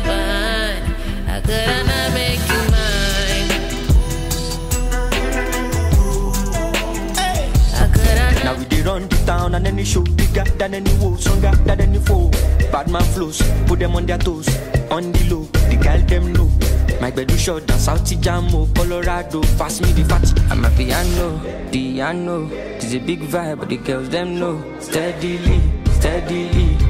behind. How could I not make you mine? I Now we run the town and any show bigger than any woe, stronger than any foe. Bad man flows, put them on their toes. On the low, the girl. My bed short down South Jamo, Colorado. Pass me the fatty. I'm a piano, piano. It's a big vibe, but the girls them know. Steadily, steadily.